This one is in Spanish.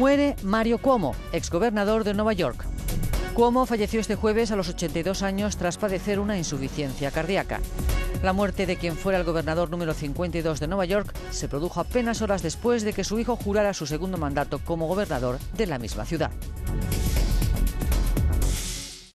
Muere Mario Cuomo, exgobernador de Nueva York. Cuomo falleció este jueves a los 82 años tras padecer una insuficiencia cardíaca. La muerte de quien fuera el gobernador número 52 de Nueva York se produjo apenas horas después de que su hijo jurara su segundo mandato como gobernador de la misma ciudad.